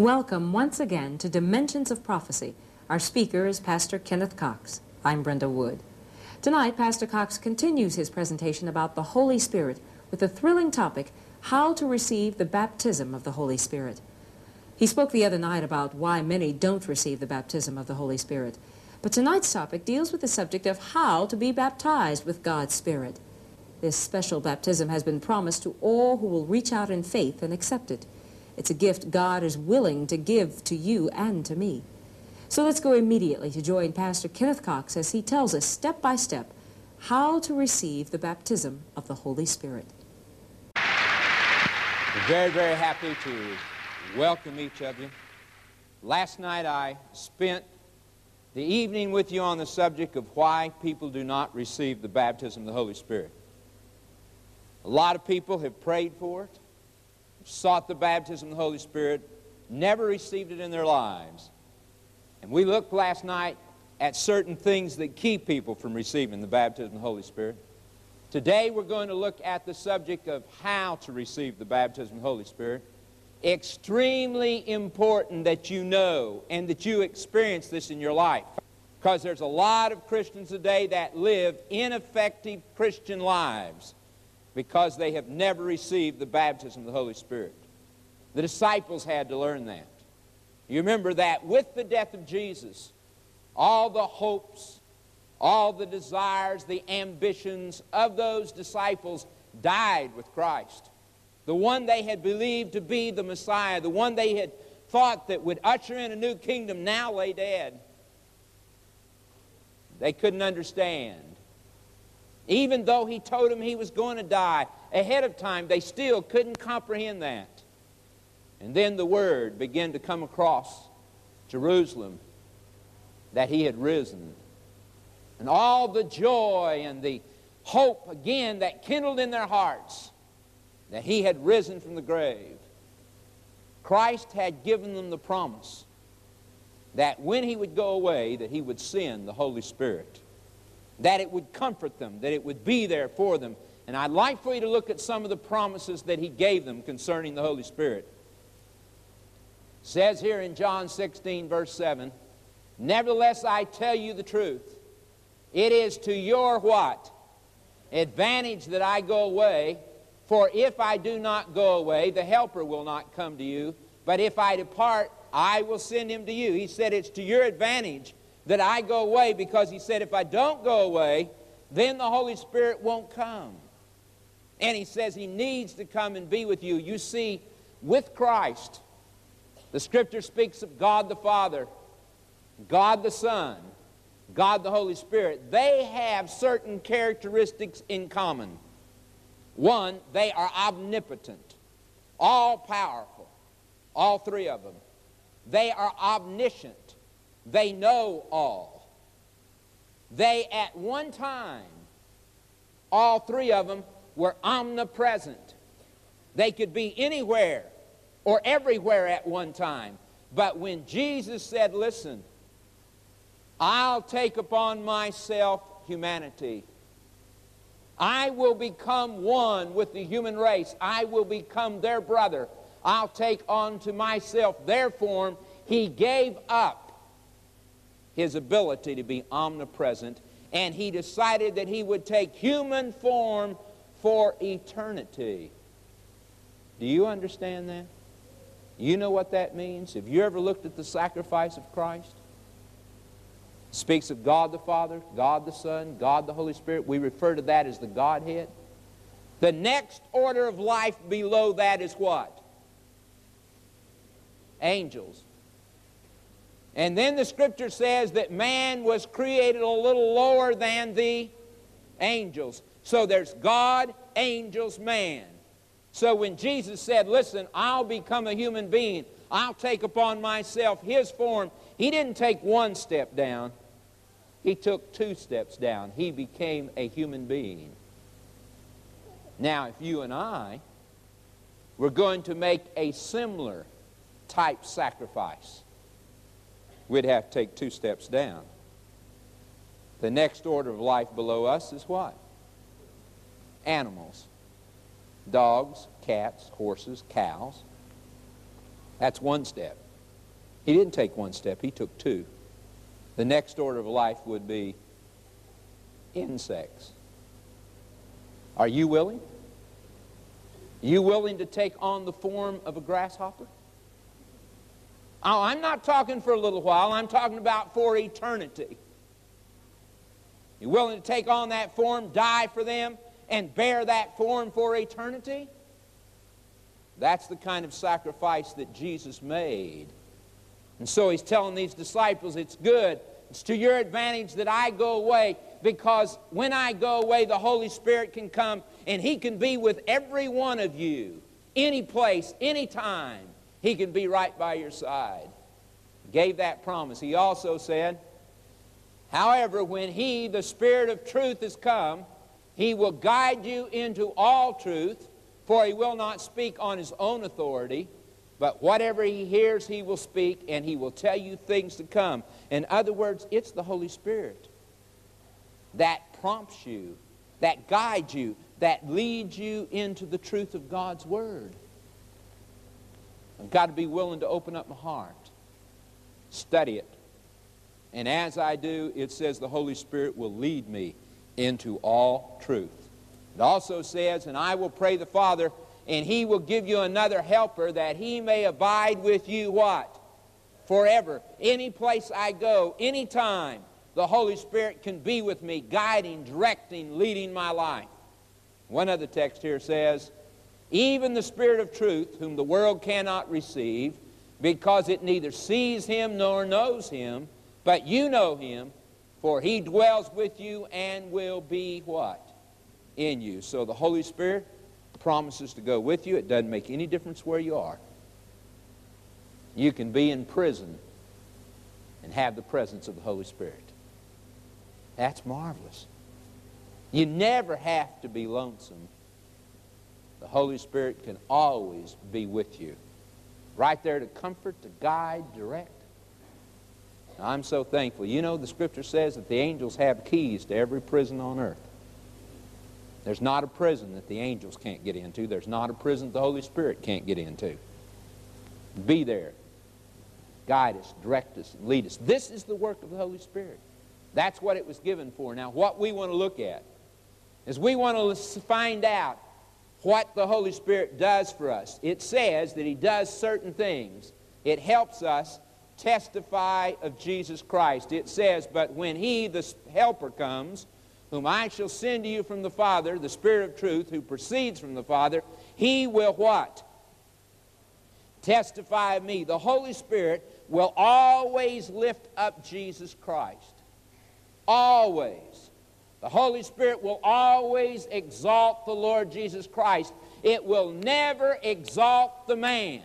Welcome once again to Dimensions of Prophecy. Our speaker is Pastor Kenneth Cox. I'm Brenda Wood. Tonight, Pastor Cox continues his presentation about the Holy Spirit with the thrilling topic, How to Receive the Baptism of the Holy Spirit. He spoke the other night about why many don't receive the baptism of the Holy Spirit. But tonight's topic deals with the subject of how to be baptized with God's Spirit. This special baptism has been promised to all who will reach out in faith and accept it. It's a gift God is willing to give to you and to me. So let's go immediately to join Pastor Kenneth Cox as he tells us step by step how to receive the baptism of the Holy Spirit. We're very, very happy to welcome each of you. Last night I spent the evening with you on the subject of why people do not receive the baptism of the Holy Spirit. A lot of people have prayed for it, sought the baptism of the Holy Spirit, never received it in their lives. And we looked last night at certain things that keep people from receiving the baptism of the Holy Spirit. Today we're going to look at the subject of how to receive the baptism of the Holy Spirit. Extremely important that you know and that you experience this in your life. Because there's a lot of Christians today that live ineffective Christian lives because they have never received the baptism of the Holy Spirit. The disciples had to learn that. You remember that with the death of Jesus, all the hopes, all the desires, the ambitions of those disciples died with Christ. The one they had believed to be the Messiah, the one they had thought that would usher in a new kingdom, now lay dead. They couldn't understand even though he told them he was going to die ahead of time, they still couldn't comprehend that. And then the word began to come across Jerusalem that he had risen. And all the joy and the hope again that kindled in their hearts that he had risen from the grave. Christ had given them the promise that when he would go away that he would send the Holy Spirit that it would comfort them, that it would be there for them. And I'd like for you to look at some of the promises that he gave them concerning the Holy Spirit. It says here in John 16, verse 7, Nevertheless, I tell you the truth. It is to your what? Advantage that I go away. For if I do not go away, the Helper will not come to you. But if I depart, I will send him to you. He said it's to your advantage that I go away because he said, if I don't go away, then the Holy Spirit won't come. And he says he needs to come and be with you. You see, with Christ, the scripture speaks of God the Father, God the Son, God the Holy Spirit. They have certain characteristics in common. One, they are omnipotent, all powerful, all three of them. They are omniscient. They know all. They, at one time, all three of them were omnipresent. They could be anywhere or everywhere at one time. But when Jesus said, Listen, I'll take upon myself humanity. I will become one with the human race. I will become their brother. I'll take on to myself their form. He gave up his ability to be omnipresent, and he decided that he would take human form for eternity. Do you understand that? You know what that means? Have you ever looked at the sacrifice of Christ? It speaks of God the Father, God the Son, God the Holy Spirit. We refer to that as the Godhead. The next order of life below that is what? Angels. And then the scripture says that man was created a little lower than the angels. So there's God, angels, man. So when Jesus said, Listen, I'll become a human being, I'll take upon myself his form, he didn't take one step down, he took two steps down. He became a human being. Now, if you and I were going to make a similar type sacrifice, we'd have to take two steps down. The next order of life below us is what? Animals. Dogs, cats, horses, cows. That's one step. He didn't take one step, he took two. The next order of life would be insects. Are you willing? You willing to take on the form of a grasshopper? Oh, I'm not talking for a little while. I'm talking about for eternity. You willing to take on that form, die for them, and bear that form for eternity? That's the kind of sacrifice that Jesus made. And so he's telling these disciples, it's good. It's to your advantage that I go away because when I go away, the Holy Spirit can come and he can be with every one of you, any place, any time. He can be right by your side. Gave that promise. He also said, However, when He, the Spirit of truth, has come, He will guide you into all truth, for He will not speak on His own authority, but whatever He hears, He will speak, and He will tell you things to come. In other words, it's the Holy Spirit that prompts you, that guides you, that leads you into the truth of God's Word. I've got to be willing to open up my heart, study it. And as I do, it says the Holy Spirit will lead me into all truth. It also says, and I will pray the Father, and he will give you another helper that he may abide with you what? Forever. Any place I go, any time, the Holy Spirit can be with me, guiding, directing, leading my life. One other text here says, even the Spirit of truth, whom the world cannot receive, because it neither sees him nor knows him, but you know him, for he dwells with you and will be what? In you. So the Holy Spirit promises to go with you. It doesn't make any difference where you are. You can be in prison and have the presence of the Holy Spirit. That's marvelous. You never have to be lonesome the Holy Spirit can always be with you. Right there to comfort, to guide, direct. I'm so thankful. You know, the scripture says that the angels have keys to every prison on earth. There's not a prison that the angels can't get into. There's not a prison the Holy Spirit can't get into. Be there. Guide us, direct us, lead us. This is the work of the Holy Spirit. That's what it was given for. Now, what we want to look at is we want to find out what the Holy Spirit does for us. It says that He does certain things. It helps us testify of Jesus Christ. It says, But when He, the Helper, comes, whom I shall send to you from the Father, the Spirit of truth, who proceeds from the Father, He will what? Testify of me. The Holy Spirit will always lift up Jesus Christ. Always. The Holy Spirit will always exalt the Lord Jesus Christ. It will never exalt the man.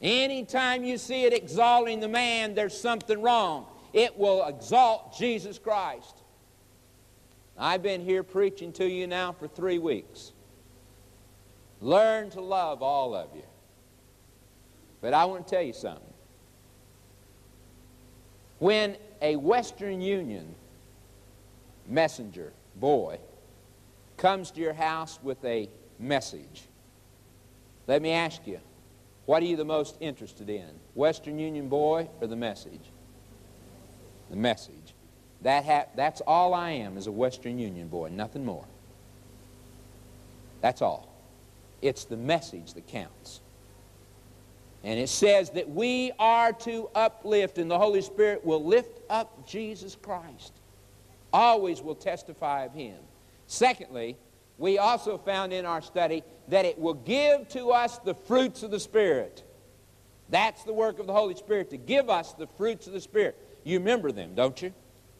Anytime you see it exalting the man, there's something wrong. It will exalt Jesus Christ. I've been here preaching to you now for three weeks. Learn to love all of you. But I want to tell you something. When a Western Union messenger boy comes to your house with a message, let me ask you, what are you the most interested in? Western Union boy or the message? The message. That ha- that's all I am is a Western Union boy, nothing more. That's all. It's the message that counts. And it says that we are to uplift, and the Holy Spirit will lift up Jesus Christ always will testify of him. Secondly, we also found in our study that it will give to us the fruits of the Spirit. That's the work of the Holy Spirit, to give us the fruits of the Spirit. You remember them, don't you?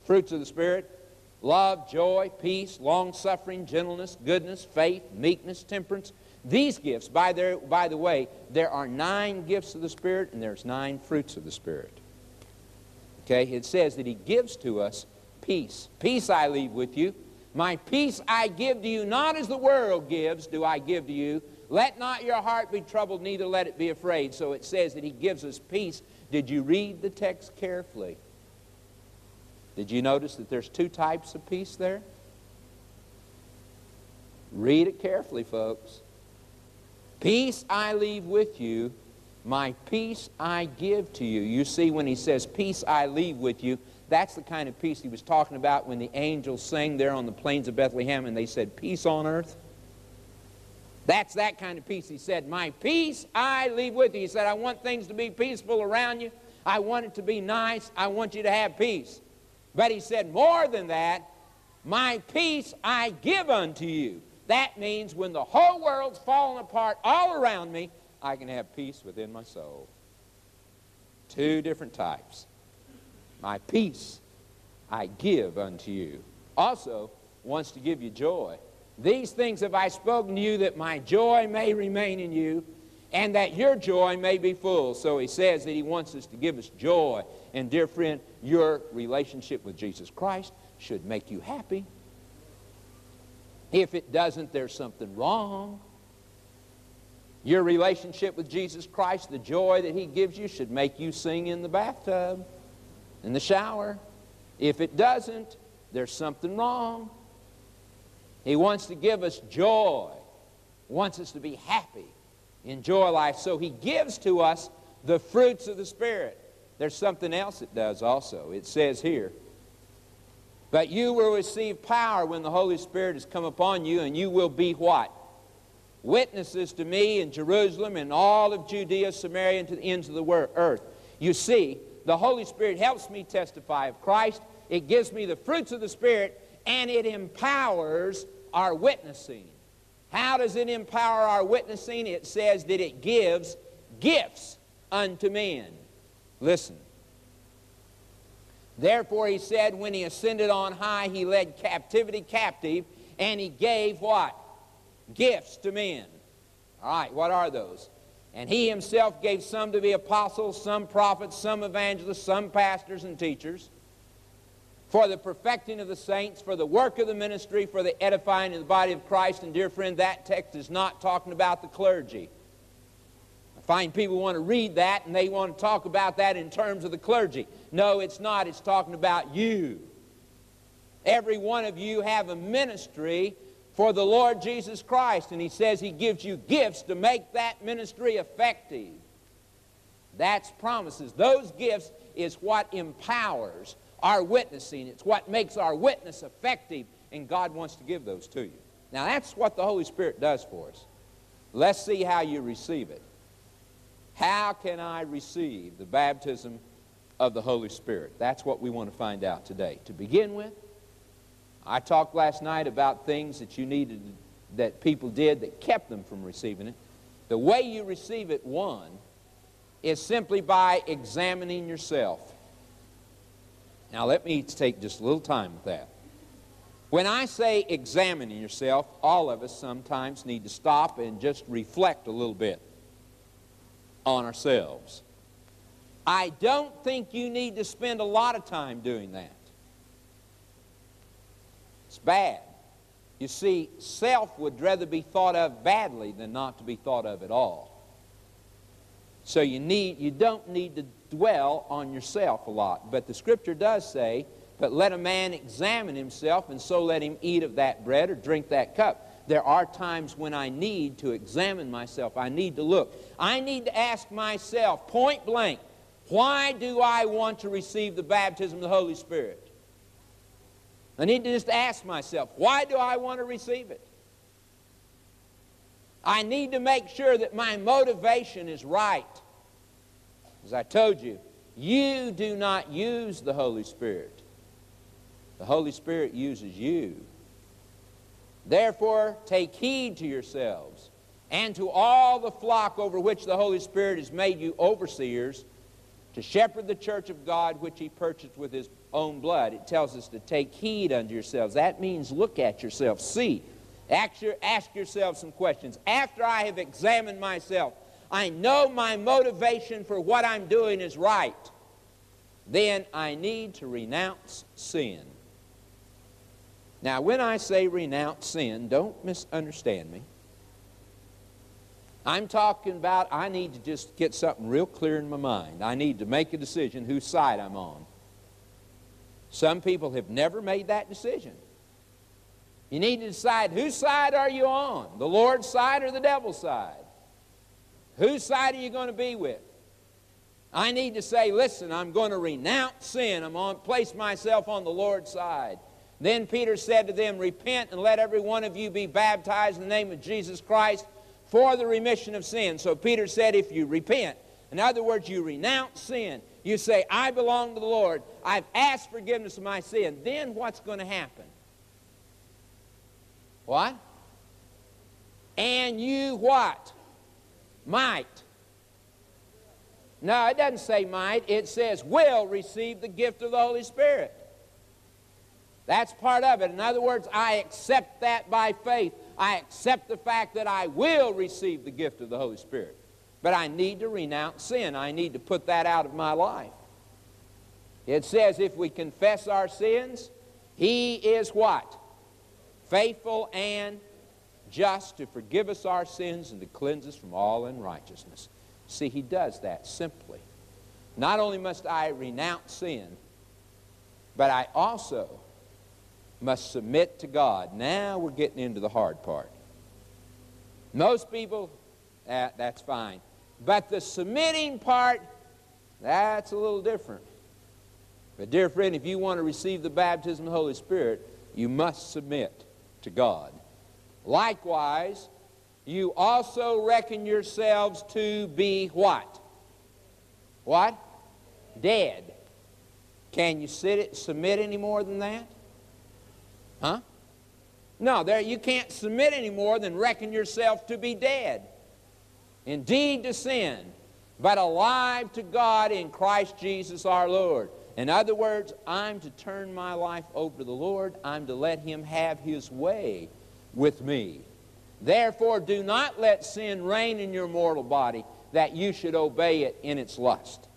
Fruits of the Spirit love, joy, peace, long suffering, gentleness, goodness, faith, meekness, temperance. These gifts, by, their, by the way, there are nine gifts of the Spirit and there's nine fruits of the Spirit. Okay, it says that He gives to us peace. Peace I leave with you. My peace I give to you, not as the world gives, do I give to you. Let not your heart be troubled, neither let it be afraid. So it says that he gives us peace. Did you read the text carefully? Did you notice that there's two types of peace there? Read it carefully, folks. Peace I leave with you, My peace I give to you. You see, when he says, Peace I leave with you, that's the kind of peace he was talking about when the angels sang there on the plains of Bethlehem and they said, Peace on earth. That's that kind of peace. He said, My peace I leave with you. He said, I want things to be peaceful around you. I want it to be nice. I want you to have peace. But he said, More than that, my peace I give unto you. That means when the whole world's falling apart all around me, I can have peace within my soul. Two different types. My peace I give unto you. Also wants to give you joy. These things have I spoken to you that my joy may remain in you and that your joy may be full. So he says that he wants us to give us joy. And dear friend, your relationship with Jesus Christ should make you happy. If it doesn't, there's something wrong. Your relationship with Jesus Christ, the joy that he gives you, should make you sing in the bathtub, in the shower. If it doesn't, there's something wrong. He wants to give us joy, wants us to be happy, enjoy life. So he gives to us the fruits of the Spirit. There's something else it does also. It says here, but you will receive power when the Holy Spirit has come upon you, and you will be what? Witnesses to me in Jerusalem and all of Judea, Samaria, and to the ends of the earth. You see, the Holy Spirit helps me testify of Christ. It gives me the fruits of the Spirit, and it empowers our witnessing. How does it empower our witnessing? It says that it gives gifts unto men. Listen. Therefore, he said, when he ascended on high, he led captivity captive, and he gave what? Gifts to men. All right, what are those? And he himself gave some to be apostles, some prophets, some evangelists, some pastors and teachers, for the perfecting of the saints, for the work of the ministry, for the edifying of the body of Christ. And dear friend, that text is not talking about the clergy I find people want to read that and they want to talk about that in terms of the clergy. No, it's not. It's talking about you. Every one of you have a ministry for the Lord Jesus Christ, and he says he gives you gifts to make that ministry effective. That's promises. Those gifts is what empowers our witnessing. It's what makes our witness effective, and God wants to give those to you. Now, that's what the Holy Spirit does for us. Let's see how you receive it. How can I receive the baptism of the Holy Spirit? That's what we want to find out today. To begin with, I talked last night about things that you needed, that people did that kept them from receiving it. The way you receive it, one, is simply by examining yourself. Now, let me take just a little time with that. When I say examining yourself, all of us sometimes need to stop and just reflect a little bit on ourselves. I don't think you need to spend a lot of time doing that. It's bad. You see, self would rather be thought of badly than not to be thought of at all. So you need you don't need to dwell on yourself a lot. But the scripture does say, but let a man examine himself, and so let him eat of that bread or drink that cup there are times when I need to examine myself. I need to look. I need to ask myself, point blank, why do I want to receive the baptism of the Holy Spirit? I need to just ask myself, why do I want to receive it? I need to make sure that my motivation is right. As I told you, you do not use the Holy Spirit. The Holy Spirit uses you. Therefore, take heed to yourselves and to all the flock over which the Holy Spirit has made you overseers to shepherd the church of God which he purchased with his own blood. It tells us to take heed unto yourselves. That means look at yourself, see. Ask, your, ask yourself some questions. After I have examined myself, I know my motivation for what I'm doing is right. Then I need to renounce sin. Now, when I say renounce sin, don't misunderstand me. I'm talking about I need to just get something real clear in my mind. I need to make a decision whose side I'm on. Some people have never made that decision. You need to decide whose side are you on, the Lord's side or the devil's side. Whose side are you going to be with? I need to say, listen, I'm going to renounce sin. I'm to place myself on the Lord's side. Then Peter said to them, Repent and let every one of you be baptized in the name of Jesus Christ for the remission of sin. So Peter said, If you repent, in other words, you renounce sin, you say, I belong to the Lord, I've asked forgiveness of my sin, then what's going to happen? What? And you what? Might. No, it doesn't say might. It says will receive the gift of the Holy Spirit. That's part of it. In other words, I accept that by faith. I accept the fact that I will receive the gift of the Holy Spirit. But I need to renounce sin. I need to put that out of my life. It says if we confess our sins, He is what? Faithful and just to forgive us our sins and to cleanse us from all unrighteousness. See, He does that simply. Not only must I renounce sin, but I also must submit to God. Now we're getting into the hard part. Most people, that, that's fine. But the submitting part, that's a little different. But, dear friend, if you want to receive the baptism of the Holy Spirit, you must submit to God. Likewise, you also reckon yourselves to be what? What? Dead. Can you sit, it, submit any more than that? Huh? No, there you can't submit any more than reckon yourself to be dead. Indeed to sin, but alive to God in Christ Jesus our Lord. In other words, I'm to turn my life over to the Lord. I'm to let Him have His way with me. Therefore, do not let sin reign in your mortal body, that you should obey it in its lust.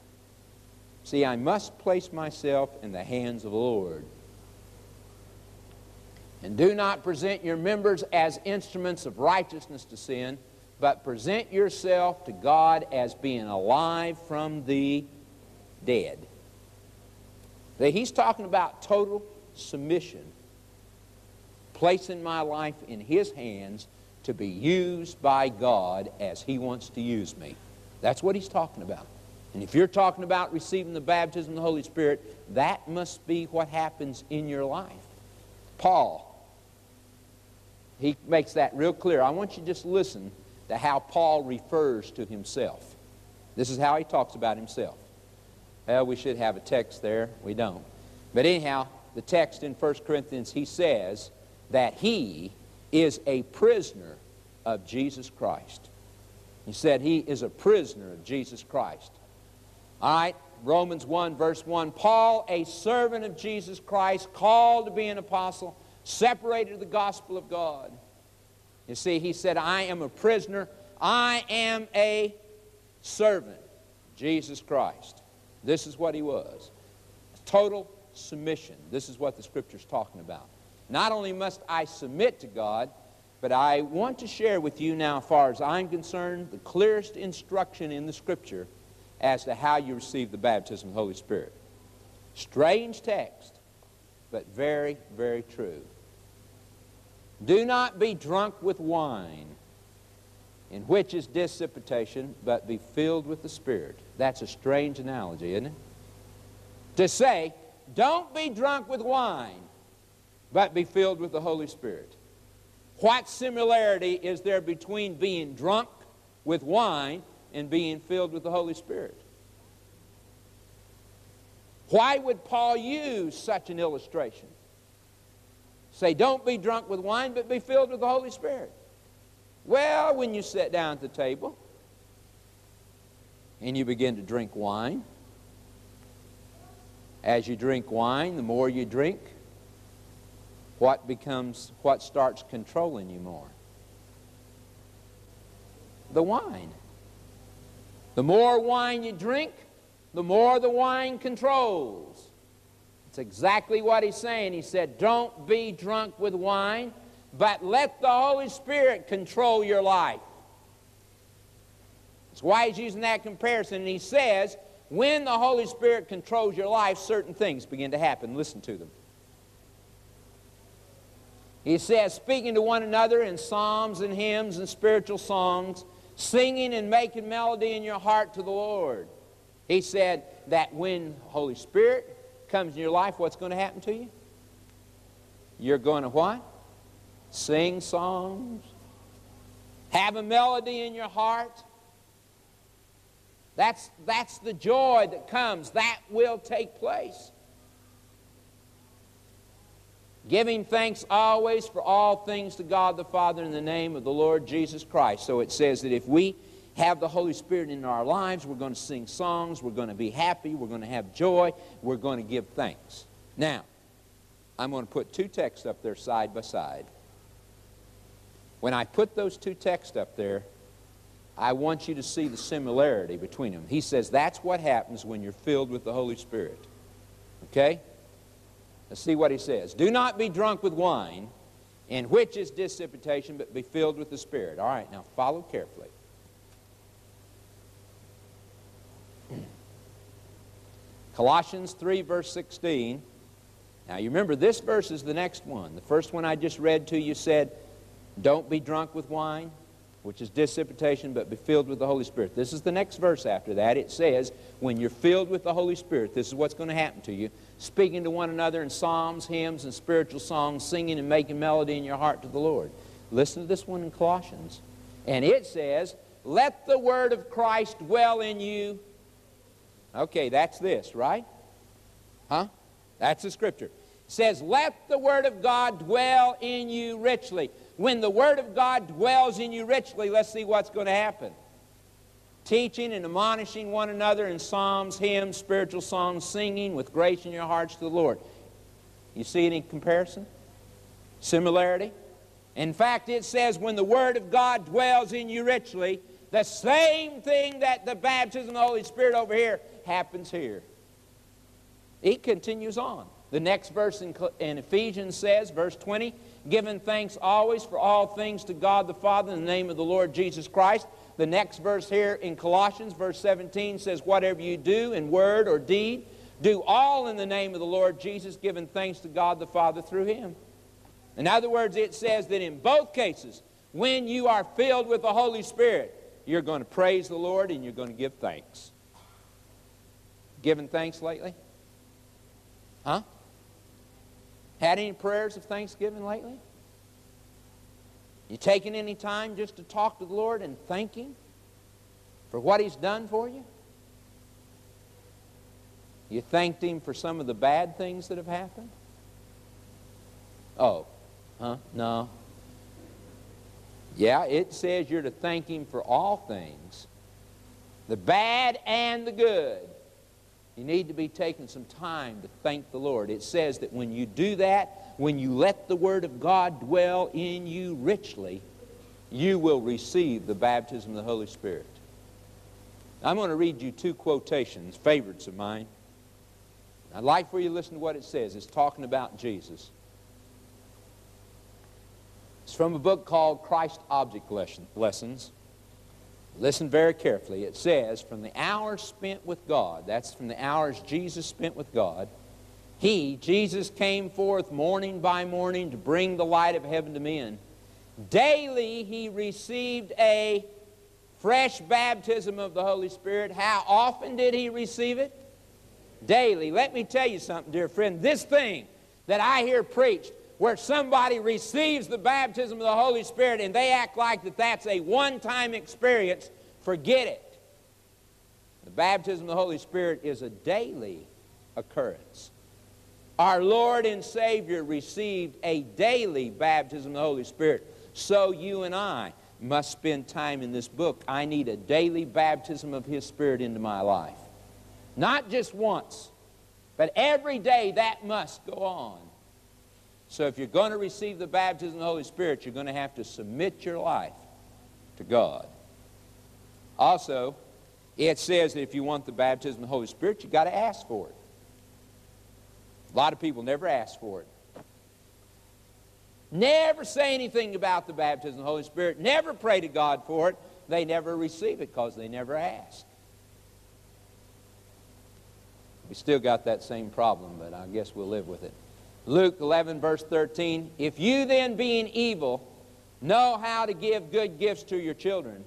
See, I must place myself in the hands of the Lord. And do not present your members as instruments of righteousness to sin, but present yourself to God as being alive from the dead. He's talking about total submission, placing my life in His hands to be used by God as He wants to use me. That's what He's talking about. And if you're talking about receiving the baptism of the Holy Spirit, that must be what happens in your life. Paul he makes that real clear. I want you to just listen to how Paul refers to himself. This is how he talks about himself. Well, we should have a text there. We don't. But anyhow, the text in 1 Corinthians, he says that he is a prisoner of Jesus Christ. He said he is a prisoner of Jesus Christ. All right, Romans 1, verse 1. Paul, a servant of Jesus Christ, called to be an apostle, separated the gospel of God. You see, he said, I am a prisoner. I am a servant. Jesus Christ. This is what he was. Total submission. This is what the scripture's talking about. Not only must I submit to God, but I want to share with you now, as far as I'm concerned, the clearest instruction in the scripture as to how you receive the baptism of the Holy Spirit. Strange text, but very, very true. Do not be drunk with wine, in which is dissipation, but be filled with the Spirit. That's a strange analogy, isn't it? To say, don't be drunk with wine, but be filled with the Holy Spirit. What similarity is there between being drunk with wine and being filled with the Holy Spirit? Why would Paul use such an illustration? Say, don't be drunk with wine, but be filled with the Holy Spirit. Well, when you sit down at the table and you begin to drink wine, as you drink wine, the more you drink, what becomes, what starts controlling you more? The wine. The more wine you drink, the more the wine controls. It's exactly what he's saying. He said, Don't be drunk with wine, but let the Holy Spirit control your life. That's why he's using that comparison. And he says, when the Holy Spirit controls your life, certain things begin to happen. Listen to them. He says, speaking to one another in psalms and hymns and spiritual songs, singing and making melody in your heart to the Lord. He said that when Holy Spirit comes in your life, what's going to happen to you? You're going to what? Sing songs. Have a melody in your heart. That's, that's the joy that comes. That will take place. Giving thanks always for all things to God the Father in the name of the Lord Jesus Christ. So it says that if we have the Holy Spirit in our lives, we're going to sing songs, we're going to be happy, we're going to have joy, we're going to give thanks. Now, I'm going to put two texts up there side by side. When I put those two texts up there, I want you to see the similarity between them. He says that's what happens when you're filled with the Holy Spirit. Okay? Let's see what he says. Do not be drunk with wine, in which is dissipation, but be filled with the Spirit. All right, now follow carefully. Colossians 3, verse 16. Now you remember this verse is the next one. The first one I just read to you said, Don't be drunk with wine which is dissipation, but be filled with the Holy Spirit. This is the next verse after that. It says, when you're filled with the Holy Spirit, this is what's going to happen to you. Speaking to one another in psalms, hymns, and spiritual songs, singing and making melody in your heart to the Lord. Listen to this one in Colossians. And it says, let the word of Christ dwell in you. Okay, that's this, right? Huh? That's the scripture. It says, let the word of God dwell in you richly when the Word of God dwells in you richly, let's see what's going to happen. Teaching and admonishing one another in psalms, hymns, spiritual songs, singing with grace in your hearts to the Lord. You see any comparison? Similarity? In fact, it says, when the Word of God dwells in you richly, the same thing that the baptism of the Holy Spirit over here happens here. It continues on. The next verse in, Ephesians says, verse 20, giving thanks always for all things to God the Father in the name of the Lord Jesus Christ. The next verse here in Colossians, verse 17, says, Whatever you do in word or deed, do all in the name of the Lord Jesus, giving thanks to God the Father through him. In other words, it says that in both cases, when you are filled with the Holy Spirit, you're going to praise the Lord and you're going to give thanks. Given thanks lately? Huh? Had any prayers of thanksgiving lately? You taken any time just to talk to the Lord and thank Him for what He's done for you? You thanked Him for some of the bad things that have happened? Oh, huh? No. Yeah, it says you're to thank Him for all things, the bad and the good. You need to be taking some time to thank the Lord. It says that when you do that, when you let the Word of God dwell in you richly, you will receive the baptism of the Holy Spirit. I'm going to read you two quotations, favorites of mine. I'd like for you to listen to what it says. It's talking about Jesus. It's from a book called Christ Object Lessons. Listen very carefully. It says, from the hours spent with God, that's from the hours Jesus spent with God, he, Jesus, came forth morning by morning to bring the light of heaven to men. Daily he received a fresh baptism of the Holy Spirit. How often did he receive it? Daily. Let me tell you something, dear friend. This thing that I hear preached, where somebody receives the baptism of the Holy Spirit and they act like that that's a one-time experience, forget it. The baptism of the Holy Spirit is a daily occurrence. Our Lord and Savior received a daily baptism of the Holy Spirit. So you and I must spend time in this book. I need a daily baptism of His Spirit into my life. Not just once, but every day that must go on. So if you're going to receive the baptism of the Holy Spirit, you're going to have to submit your life to God. Also, it says that if you want the baptism of the Holy Spirit, you've got to ask for it. A lot of people never ask for it. Never say anything about the baptism of the Holy Spirit. Never pray to God for it. They never receive it because they never ask. We still got that same problem, but I guess we'll live with it. Luke 11, verse 13. If you then, being evil, know how to give good gifts to your children,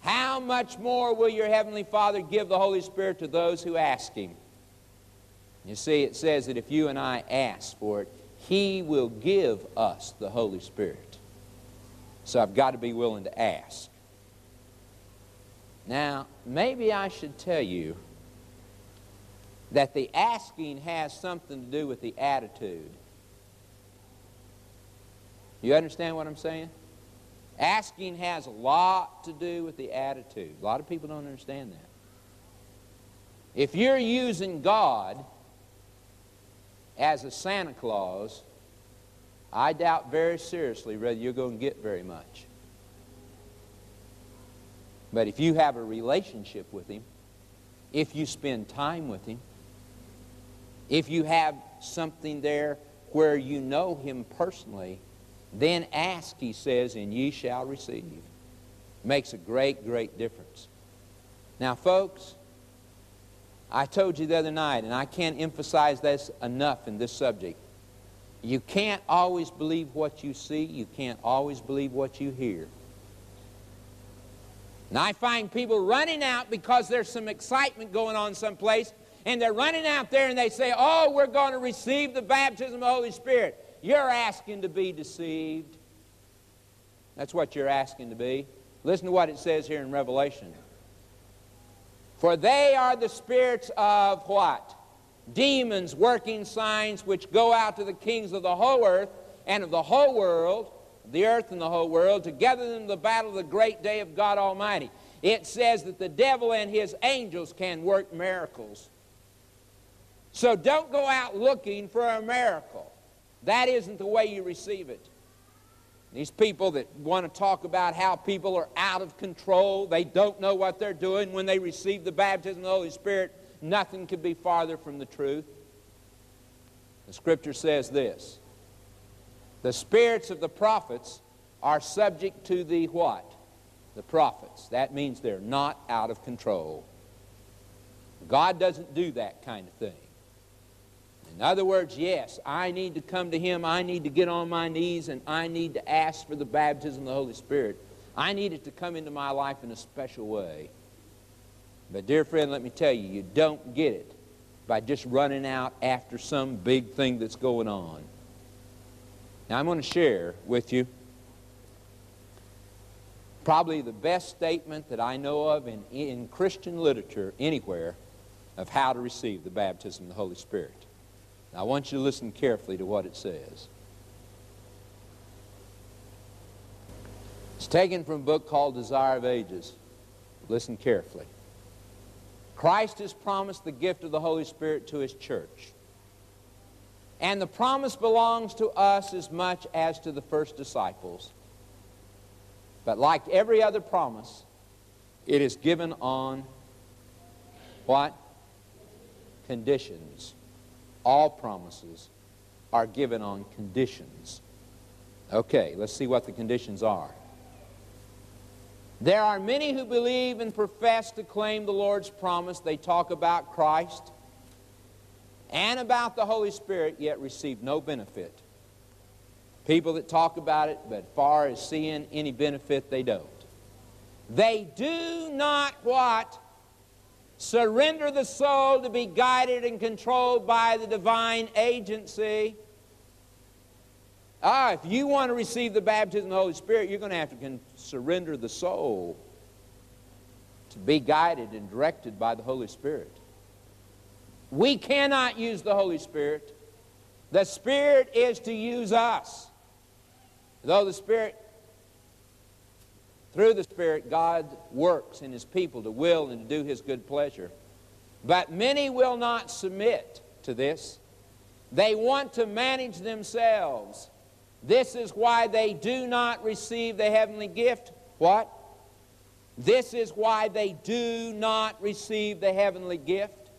how much more will your Heavenly Father give the Holy Spirit to those who ask Him? You see, it says that if you and I ask for it, He will give us the Holy Spirit. So I've got to be willing to ask. Now, maybe I should tell you that the asking has something to do with the attitude. You understand what I'm saying? Asking has a lot to do with the attitude. A lot of people don't understand that. If you're using God as a Santa Claus, I doubt very seriously whether you're going to get very much. But if you have a relationship with Him, if you spend time with Him, if you have something there where you know Him personally, then ask, He says, and ye shall receive. Makes a great, great difference. Now, folks, I told you the other night, and I can't emphasize this enough in this subject. You can't always believe what you see. You can't always believe what you hear. And I find people running out because there's some excitement going on someplace, and they're running out there and they say, Oh, we're going to receive the baptism of the Holy Spirit. You're asking to be deceived. That's what you're asking to be. Listen to what it says here in Revelation. For they are the spirits of what? Demons working signs which go out to the kings of the whole earth and of the whole world the earth and the whole world, to gather them to the battle of the great day of God Almighty. It says that the devil and his angels can work miracles. So don't go out looking for a miracle. That isn't the way you receive it. These people that want to talk about how people are out of control, they don't know what they're doing when they receive the baptism of the Holy Spirit, nothing could be farther from the truth. The scripture says this the spirits of the prophets are subject to the what? The prophets. That means they're not out of control. God doesn't do that kind of thing. In other words, yes, I need to come to Him. I need to get on my knees and I need to ask for the baptism of the Holy Spirit. I need it to come into my life in a special way. But, dear friend, let me tell you, you don't get it by just running out after some big thing that's going on. Now, I'm going to share with you probably the best statement that I know of in, in Christian literature anywhere of how to receive the baptism of the Holy Spirit. I want you to listen carefully to what it says. It's taken from a book called Desire of Ages. Listen carefully. Christ has promised the gift of the Holy Spirit to his church. And the promise belongs to us as much as to the first disciples. But like every other promise, it is given on what? Conditions. All promises are given on conditions. Okay, let's see what the conditions are. There are many who believe and profess to claim the Lord's promise. They talk about Christ and about the Holy Spirit, yet receive no benefit. People that talk about it, but far as seeing any benefit, they don't. They do not what? Surrender the soul to be guided and controlled by the divine agency. Ah, if you want to receive the baptism of the Holy Spirit, you're going to have to surrender the soul to be guided and directed by the Holy Spirit. We cannot use the Holy Spirit. The Spirit is to use us. Though the Spirit, through the Spirit, God works in His people to will and to do His good pleasure. But many will not submit to this. They want to manage themselves. This is why they do not receive the heavenly gift. What? This is why they do not receive the heavenly gift.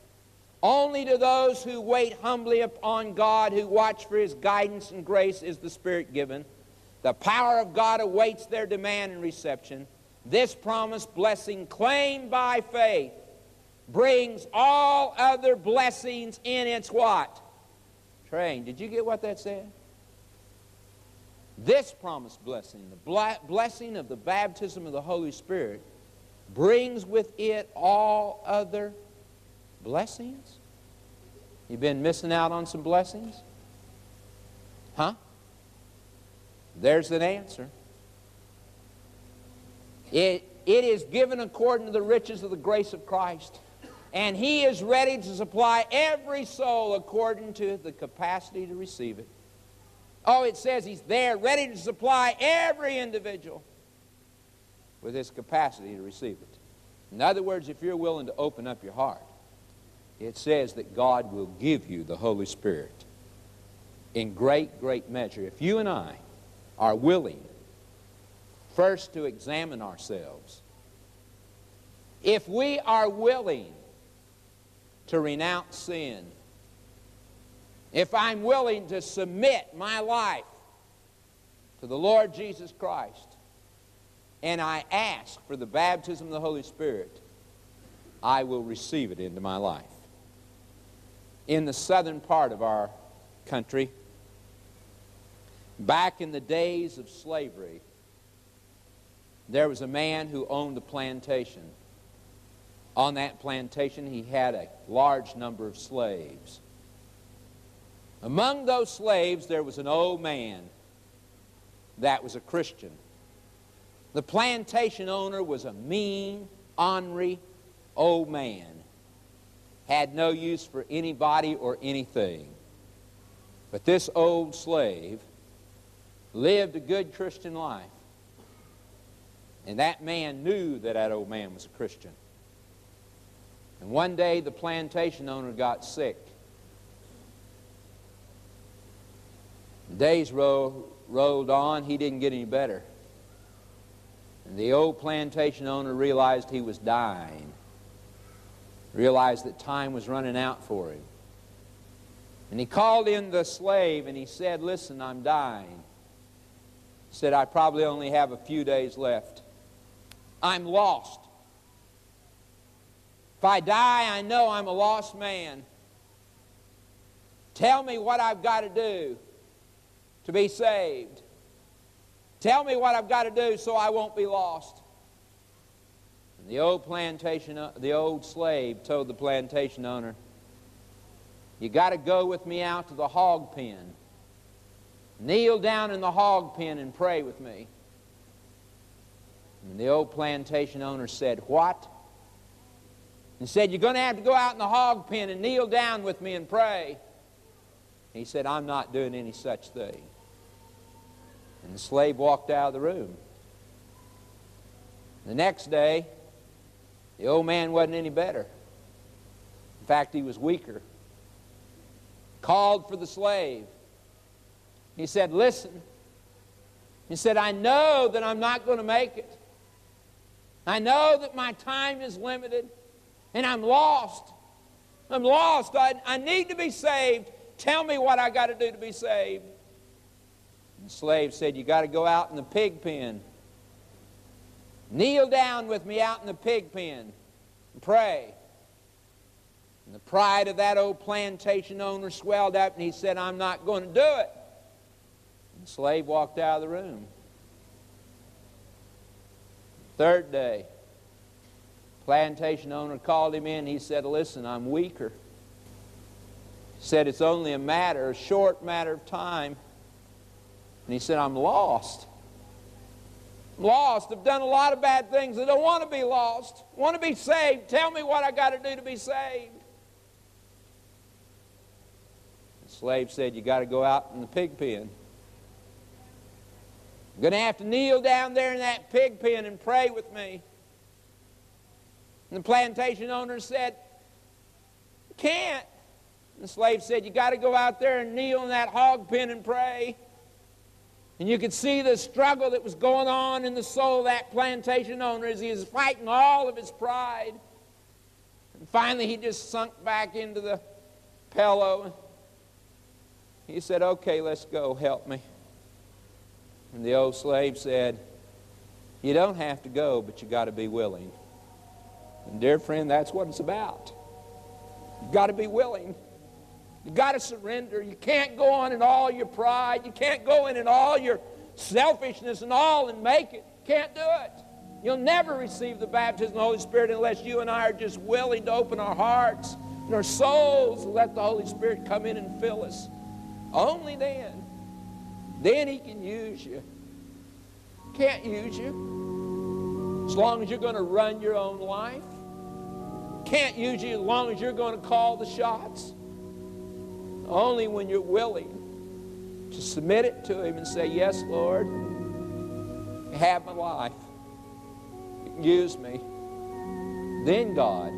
Only to those who wait humbly upon God, who watch for His guidance and grace, is the Spirit given. The power of God awaits their demand and reception. This promised blessing, claimed by faith, brings all other blessings in its what? Train. Did you get what that said? This promised blessing, the blessing of the baptism of the Holy Spirit, brings with it all other blessings. You've been missing out on some blessings? Huh? There's an answer. It, it is given according to the riches of the grace of Christ. And He is ready to supply every soul according to the capacity to receive it. Oh, it says He's there, ready to supply every individual with his capacity to receive it. In other words, if you're willing to open up your heart, it says that God will give you the Holy Spirit in great, great measure. If you and I are willing first to examine ourselves, if we are willing to renounce sin, if I'm willing to submit my life to the Lord Jesus Christ, and I ask for the baptism of the Holy Spirit, I will receive it into my life. In the southern part of our country, back in the days of slavery, there was a man who owned a plantation. On that plantation, he had a large number of slaves. Among those slaves, there was an old man that was a Christian. The plantation owner was a mean, ornery old man, had no use for anybody or anything. But this old slave lived a good Christian life. And that man knew that that old man was a Christian. And one day the plantation owner got sick. Days ro- rolled on, he didn't get any better. And the old plantation owner realized he was dying, realized that time was running out for him. And he called in the slave and he said, Listen, I'm dying. Said, I probably only have a few days left. I'm lost. If I die, I know I'm a lost man. Tell me what I've got to do to be saved. Tell me what I've got to do so I won't be lost. And the old plantation, uh, the old slave told the plantation owner, you got to go with me out to the hog pen. Kneel down in the hog pen and pray with me. And the old plantation owner said, What? And said, You're going to have to go out in the hog pen and kneel down with me and pray. He said, I'm not doing any such thing. And the slave walked out of the room. The next day, the old man wasn't any better. In fact, he was weaker. Called for the slave. He said, Listen. He said, I know that I'm not going to make it. I know that my time is limited and I'm lost. I'm lost. I, I need to be saved. Tell me what I got to do to be saved. The slave said, You got to go out in the pig pen. Kneel down with me out in the pig pen and pray. And the pride of that old plantation owner swelled up and he said, I'm not going to do it. The slave walked out of the room. Third day, plantation owner called him in. He said, Listen, I'm weaker. He said, It's only a matter, a short matter of time. And he said, I'm lost. I'm lost. I've done a lot of bad things. I don't want to be lost. I want to be saved. Tell me what I got to do to be saved. The slave said, You got to go out in the pig pen. You're going to have to kneel down there in that pig pen and pray with me. And the plantation owner said, Can't. And the slave said, You got to go out there and kneel in that hog pen and pray. And you could see the struggle that was going on in the soul of that plantation owner as he was fighting all of his pride. And finally, he just sunk back into the pillow. He said, Okay, let's go. Help me. And the old slave said, You don't have to go, but you got to be willing. And dear friend, that's what it's about. You've got to be willing. You got to surrender. You can't go on in all your pride. You can't go in in all your selfishness and all and make it. Can't do it. You'll never receive the baptism of the Holy Spirit unless you and I are just willing to open our hearts and our souls and let the Holy Spirit come in and fill us. Only then. Then he can use you. Can't use you as long as you're going to run your own life. Can't use you as long as you're going to call the shots. Only when you're willing to submit it to him and say, Yes, Lord, have my life use me, then God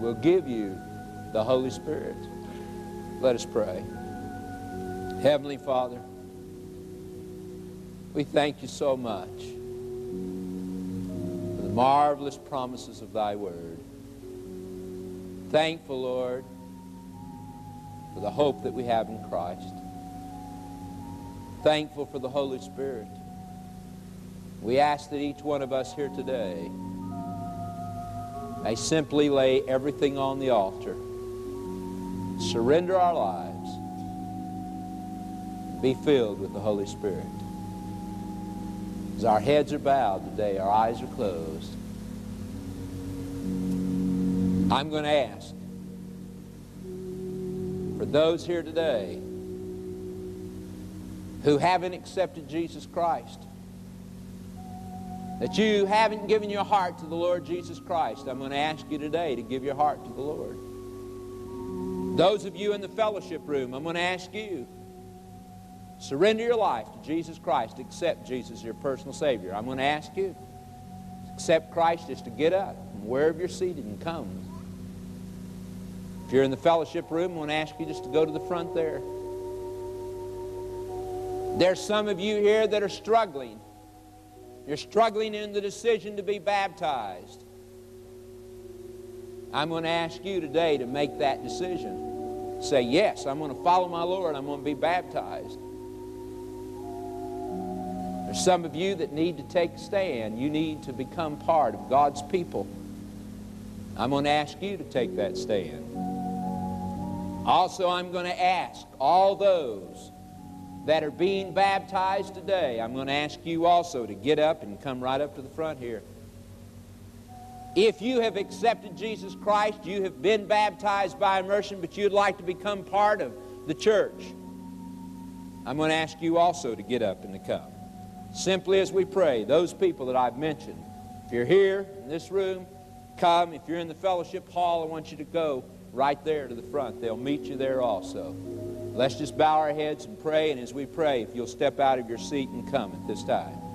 will give you the Holy Spirit. Let us pray. Heavenly Father, we thank you so much for the marvelous promises of thy word. Thankful, Lord, for the hope that we have in Christ. Thankful for the Holy Spirit. We ask that each one of us here today may simply lay everything on the altar, surrender our lives, be filled with the Holy Spirit. As our heads are bowed today, our eyes are closed, I'm going to ask for those here today who haven't accepted Jesus Christ that you haven't given your heart to the Lord Jesus Christ, I'm going to ask you today to give your heart to the Lord. Those of you in the fellowship room, I'm going to ask you, surrender your life to Jesus Christ. Accept Jesus as your personal Savior. I'm going to ask you, accept Christ just to get up from wherever you're seated and come. If you're in the fellowship room, I'm going to ask you just to go to the front there. There's some of you here that are struggling you're struggling in the decision to be baptized. I'm going to ask you today to make that decision. Say, yes, I'm going to follow my Lord. I'm going to be baptized. There's some of you that need to take a stand. You need to become part of God's people. I'm going to ask you to take that stand. Also, I'm going to ask all those that are being baptized today, I'm going to ask you also to get up and come right up to the front here. If you have accepted Jesus Christ, you have been baptized by immersion, but you'd like to become part of the church, I'm going to ask you also to get up and to come. Simply as we pray, those people that I've mentioned, if you're here in this room, come. If you're in the fellowship hall, I want you to go right there to the front. They'll meet you there also. Let's just bow our heads and pray, and as we pray, if you'll step out of your seat and come at this time.